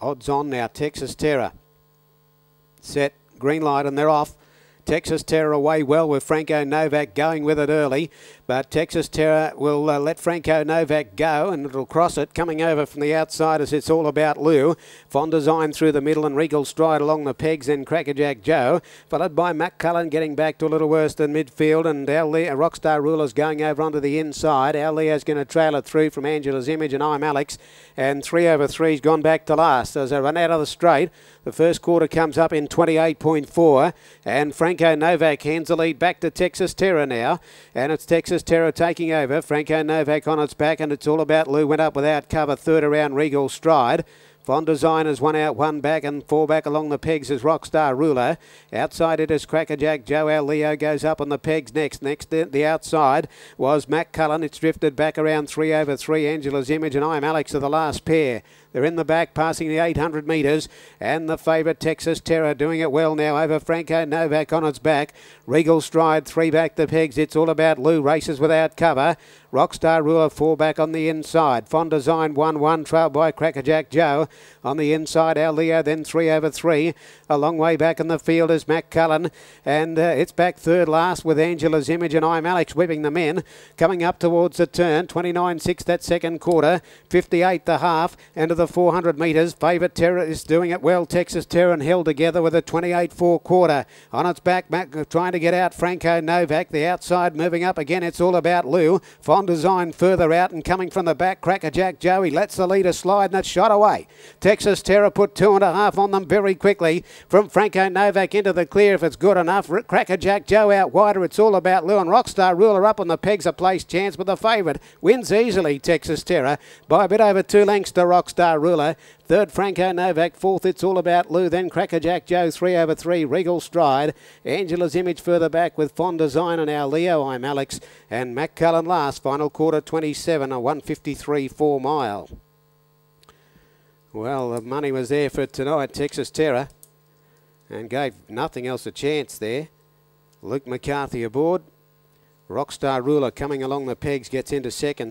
Odds on now, Texas Terror. Set, green light, and they're off. Texas Terror away well with Franco Novak going with it early, but Texas Terror will uh, let Franco Novak go and it'll cross it. Coming over from the outside as it's all about Lou. Fond Design through the middle and Regal Stride along the pegs and Crackerjack Joe, followed by Mac Cullen getting back to a little worse than midfield and our Le- Rockstar Rulers going over onto the inside. Our Leo's going to trail it through from Angela's Image and I'm Alex and three over three's gone back to last as they run out of the straight. The first quarter comes up in 28.4 and Franco Novak hands the lead back to Texas Terror now and it's Texas Terror taking over. Franco Novak on its back and it's all about Lou went up without cover third around Regal Stride. Fond Design is one out, one back, and four back along the pegs is Rockstar Ruler. Outside it is Crackerjack Joe. Our Leo goes up on the pegs next. Next, the outside was Mac Cullen. It's drifted back around three over three. Angela's Image and I'm Alex are the last pair. They're in the back, passing the 800 metres, and the favourite Texas Terror doing it well now over Franco Novak on its back. Regal Stride, three back the pegs. It's all about Lou races without cover. Rockstar Ruler, four back on the inside. Fond Design, 1 1, trailed by Crackerjack Joe. On the inside, our Leo, then three over three. A long way back in the field is Mac Cullen, and uh, it's back third last with Angela's Image and I'm Alex whipping them in. Coming up towards the turn, 29 6 that second quarter, 58 the half, and to the 400 metres. Favourite Terror is doing it well. Texas Terror and held together with a 28 4 quarter. On its back, Mac trying to get out Franco Novak. The outside moving up again. It's all about Lou. Fond Design further out and coming from the back. Crackerjack Joey lets the leader slide and it's shot away. Texas Terror put two and a half on them very quickly from Franco Novak into the clear if it's good enough. Crackerjack Joe out wider. It's all about Lou and Rockstar Ruler up on the pegs. A place chance with the favourite. Wins easily Texas Terror by a bit over two lengths to Rockstar Ruler. Third, Franco Novak. Fourth, it's all about Lou. Then Crackerjack Joe, three over three. Regal Stride. Angela's Image further back with Fond Design and our Leo. I'm Alex. And Mac Cullen last. Final quarter 27, a 153 4 mile. Well, the money was there for tonight, Texas Terror, and gave nothing else a chance there. Luke McCarthy aboard. Rockstar Ruler coming along the pegs gets into second.